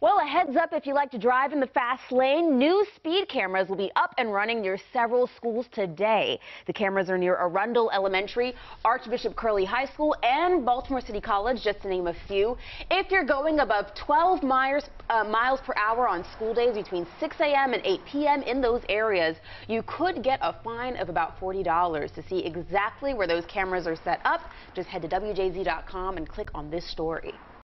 Well, a heads up if you like to drive in the fast lane, new speed cameras will be up and running near several schools today. The cameras are near Arundel Elementary, Archbishop Curley High School, and Baltimore City College, just to name a few. If you're going above 12 miles, uh, miles per hour on school days between 6 a.m. and 8 p.m. in those areas, you could get a fine of about $40. To see exactly where those cameras are set up, just head to WJZ.com and click on this story.